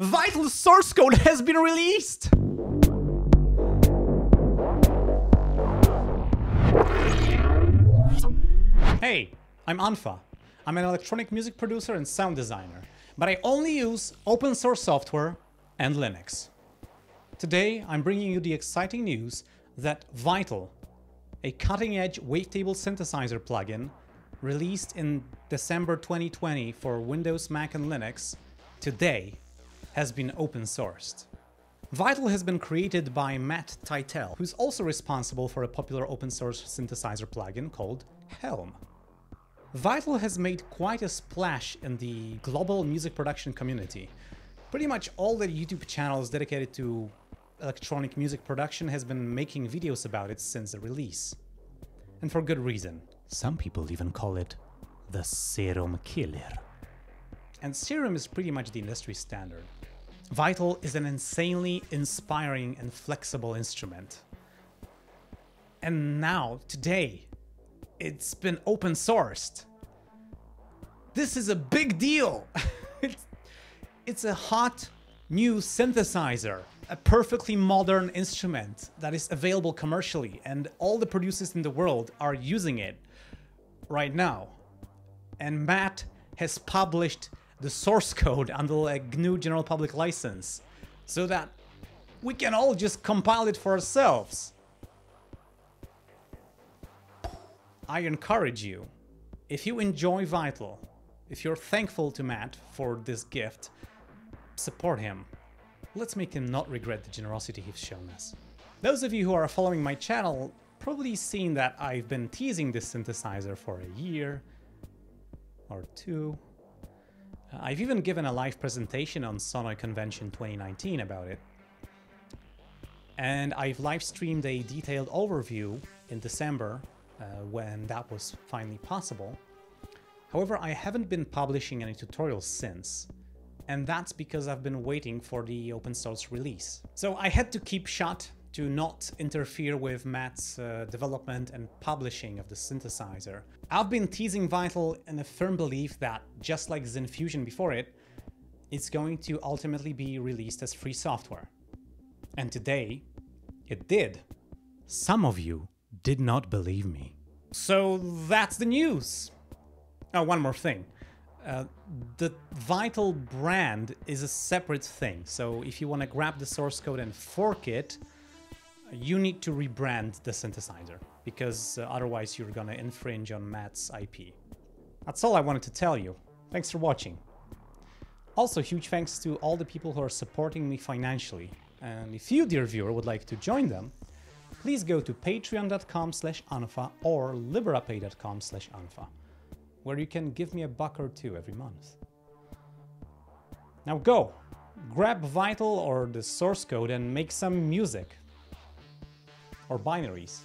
Vital source code has been released! Hey, I'm unfa. I'm an electronic music producer and sound designer, but I only use open source software and Linux. Today, I'm bringing you the exciting news that Vital, a cutting-edge wavetable synthesizer plugin released in December 2020 for Windows, Mac and Linux, today has been open sourced. Vital has been created by Matt Tytel, who's also responsible for a popular open source synthesizer plugin called Helm. Vital has made quite a splash in the global music production community. Pretty much all the YouTube channels dedicated to electronic music production has been making videos about it since the release. And for good reason. Some people even call it the Serum Killer. And Serum is pretty much the industry standard. Vital is an insanely inspiring and flexible instrument. And now, today, it's been open sourced. This is a big deal. it's, it's a hot new synthesizer, a perfectly modern instrument that is available commercially, and all the producers in the world are using it right now. And Matt has published the source code under a GNU General Public License so that we can all just compile it for ourselves. I encourage you, if you enjoy Vital, if you're thankful to Matt for this gift, support him. Let's make him not regret the generosity he's shown us. Those of you who are following my channel probably seen that I've been teasing this synthesizer for a year or two. I've even given a live presentation on Sonoj Convention 2019 about it. And I've live streamed a detailed overview in December uh, when that was finally possible. However, I haven't been publishing any tutorials since, and that's because I've been waiting for the open source release. So I had to keep shut to not interfere with Matt's uh, development and publishing of the synthesizer. I've been teasing Vital in a firm belief that, just like Zyn-Fusion before it, it's going to ultimately be released as free software. And today, it did. Some of you did not believe me. So that's the news. Oh, one more thing. Uh, the Vital brand is a separate thing, so if you want to grab the source code and fork it, you need to rebrand the synthesizer, because uh, otherwise you're gonna infringe on Matt's IP. That's all I wanted to tell you. Thanks for watching. Also, huge thanks to all the people who are supporting me financially. And if you, dear viewer, would like to join them, please go to patreon.com slash unfa or liberapay.com slash unfa, where you can give me a buck or two every month. Now go! Grab Vital or the source code and make some music or binaries.